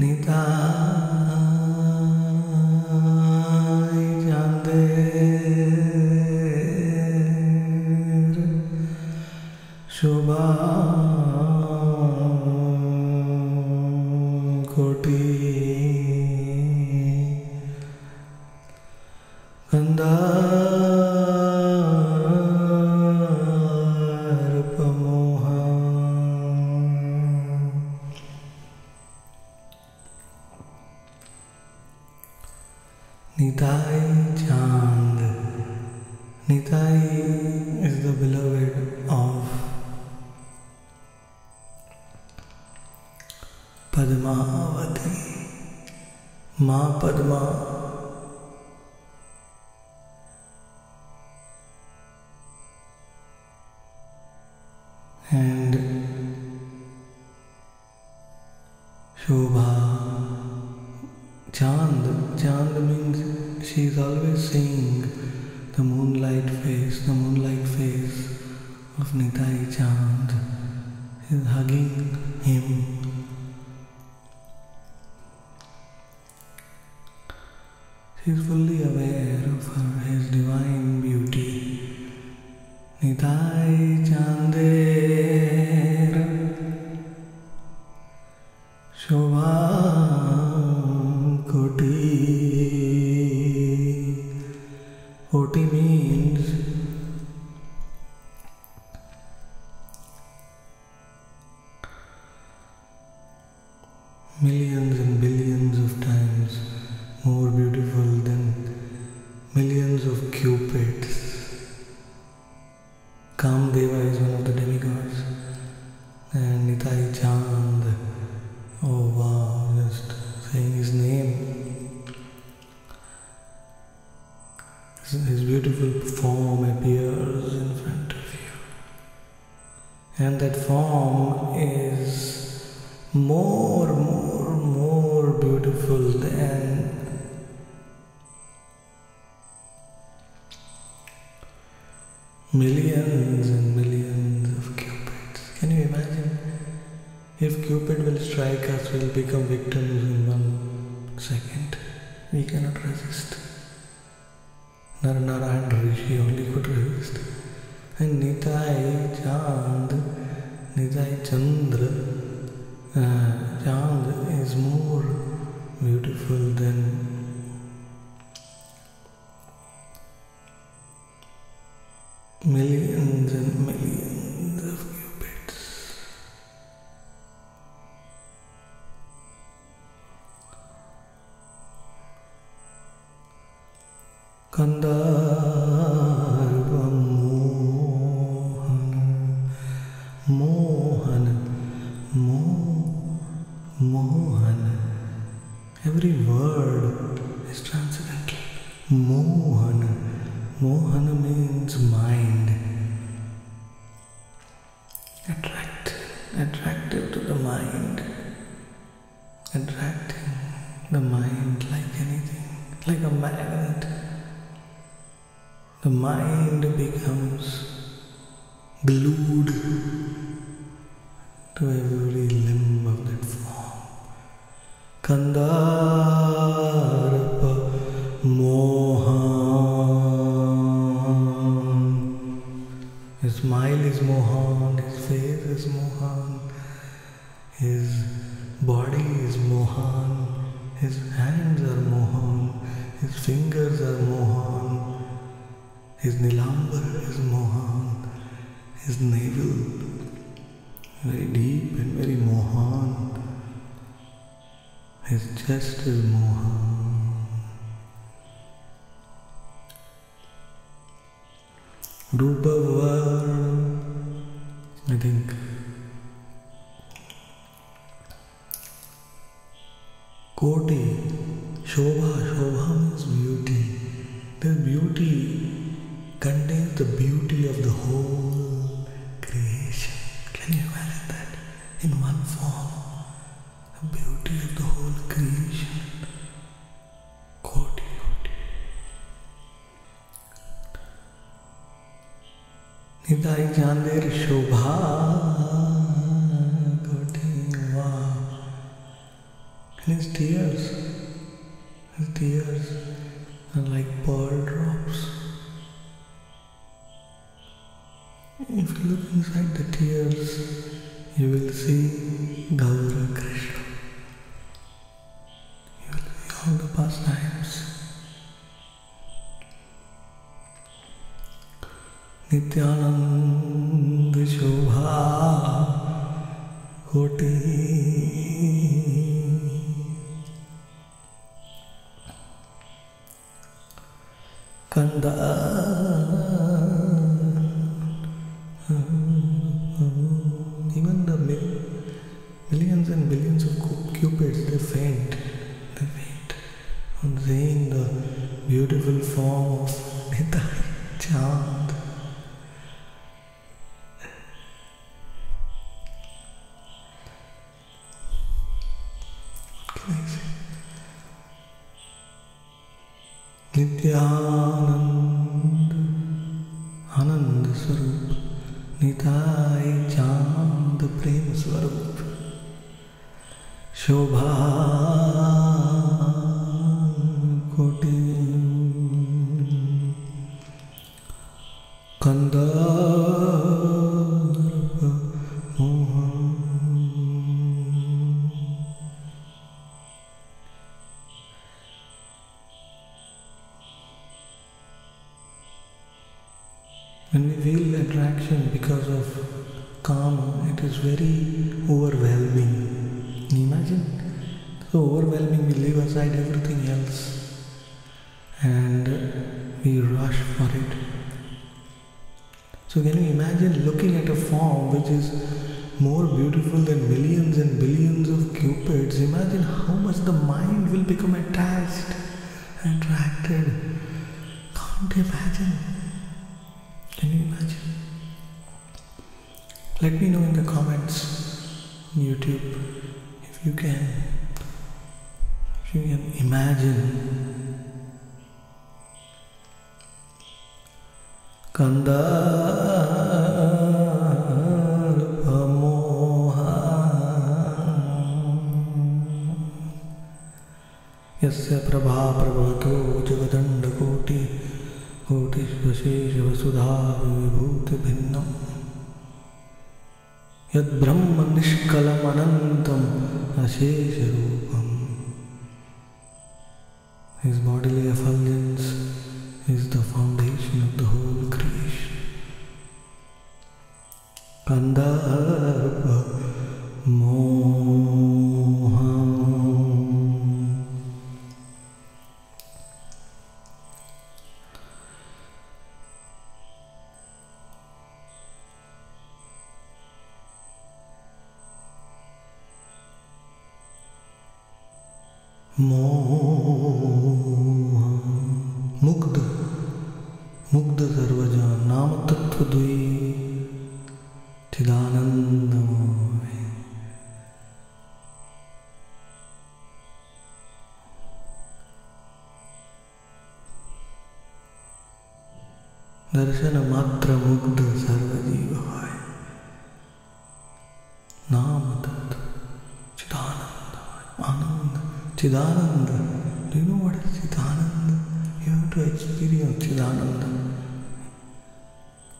Nida Nitai Chand. Nitai is the beloved of Padmavati. Ma Padma. And Shobha. Chand, Chand means she is always seeing the moonlight face, the moonlight face of Nitai Chand. She is hugging him. She is fully millions and millions of cupids. Can you imagine? If Cupid will strike us, we'll become victims in one second. We cannot resist. Narnarayan Rishi only could resist. And Nitai Chand, Nitai Chandra, uh, Chand is more beautiful than Mohan Mohan Mohan Every word is transcendental. Mohan Mohan means mind. Attract attractive to the mind. Attracting the mind like anything, like a magnet. The mind becomes glued to every limb of that form. Kandarapa Mohan. His smile is Mohan, his face is Mohan, his body is Mohan, his hands are Mohan, his fingers are Mohan, his nilambar is Mohan, his navel very deep and very Mohan, his chest is Mohan. Rupavarna, I think. Koti, Shobha, Shobha means beauty. This beauty contains the beauty of the whole His tears, his tears are like pearl drops. If you look inside the tears, you will see Gaura Krishna. You will see all the pastimes. Nityanand Shobha Koti ಕಂದ. Even the millions and billions of cupids they faint. They faint. On seeing the beautiful form of Nitai स्वरूप शोभा कोटि कंदर्प Mohan When we feel attraction because of karma, it is very aside everything else and we rush for it. So can you imagine looking at a form which is more beautiful than millions and billions of cupids? Imagine how much the mind will become attached, attracted. Can't imagine. Can you imagine? Let me know in the comments on YouTube if you can. You can imagine. यस्य प्रभा प्रभवतो जगदण्डकोटि कोटिश्वशेषवसुधा विभूतिभिन्नम् यद्ब्रह्म निष्कलमनन्तम् मुग्ध मुग्ध नाम तत्व दर्शन मात्र मुग्ध सर्वजीव। Chidananda. Do you know what is Chidananda? You have to experience Chidananda.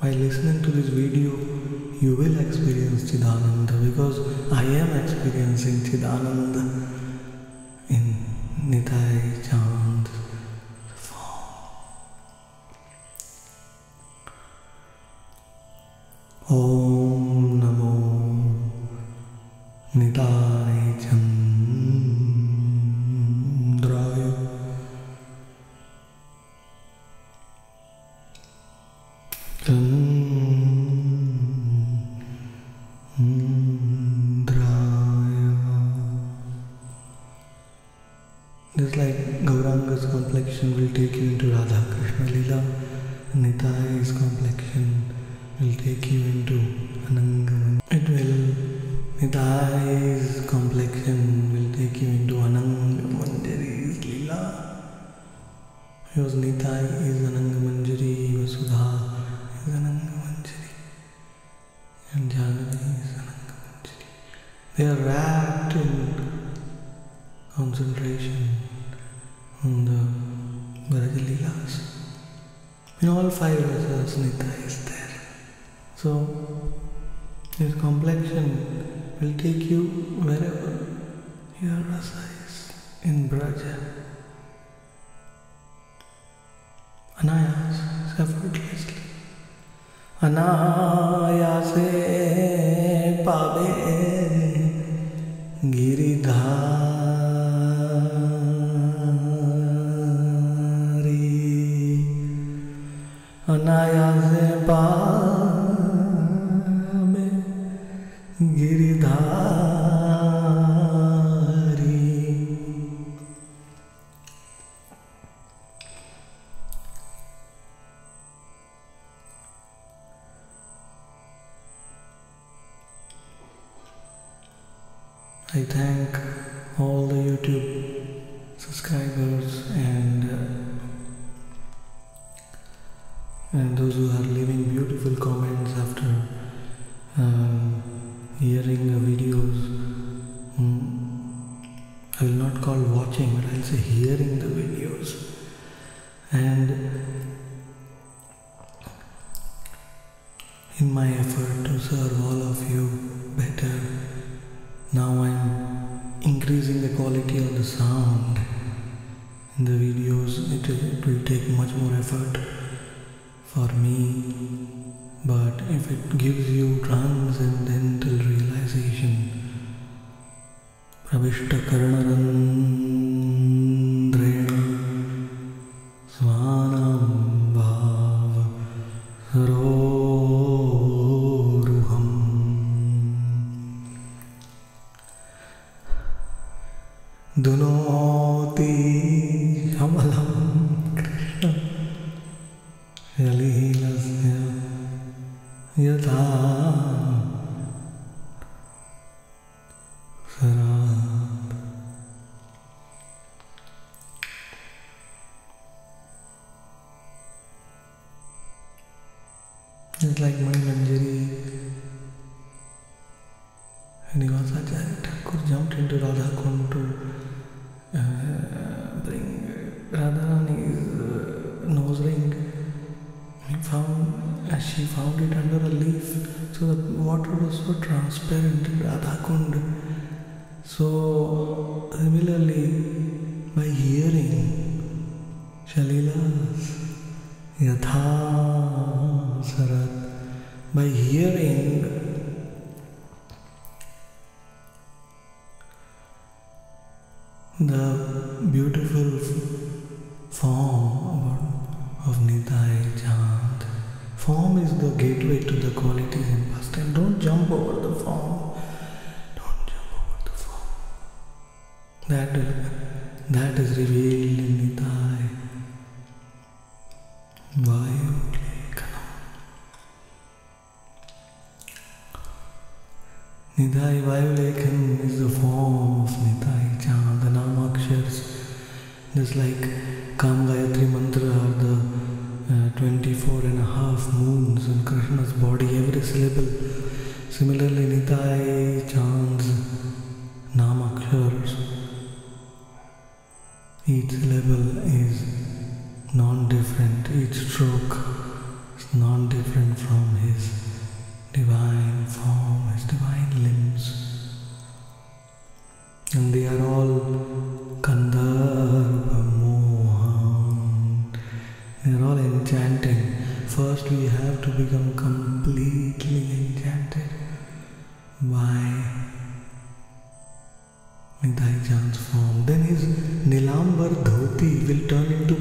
By listening to this video, you will experience Chidananda because I am experiencing Chidananda in Nitai Chand. Oh. Gauranga's complexion will take you into Radha Krishna Lila, Nitai's complexion will take you into Anangaman. It will, Nitai's complexion will take you into Anangamanjari's Lila. Because Nitai is Anangamanjari, Vasudha is Anangamanjari, and Janani is Anangamanjari. They are wrapped in concentration the Varaja In all five Rasas, Nitai is there. So, his complexion will take you wherever your Rasa is in Braja. Anayas, effortlessly. Anayase Pabe Giri. I thank all the YouTube subscribers and uh, and those who are leaving beautiful comments after um, hearing the videos. Hmm. I will not call watching, but I'll say hearing the videos. And in my effort to serve all of you better, now I'm increasing the quality of the sound. In the videos it, it will take much more effort for me but if it gives you transcendental realization Pravishta Karnaran Just like Mani Manjari, Nivasacharya Thakur jumped into Radha Kund to uh, bring Radharani's uh, nose ring. He found, uh, she found it under a leaf, so the water was so transparent Radha Kund. So, similarly, by hearing Shalilas, Yatha Sarat, by hearing the beautiful form of Nitai Chand. Form is the gateway to the qualities in past and don't jump over the form. Don't jump over the form. That that is revealed in Nitai. Nitai Vayulekan is the form of Nitai Chand, the Namakshars. Just like Kam Gayatri Mantra are the uh, 24 and a half moons in Krishna's body, every syllable. Similarly, Nitai Chand's Namakshars. Each syllable is non-different, each stroke is non-different from his They are all enchanting. First we have to become completely enchanted by Nitai Chand's form. Then his Nilambar dhoti will turn into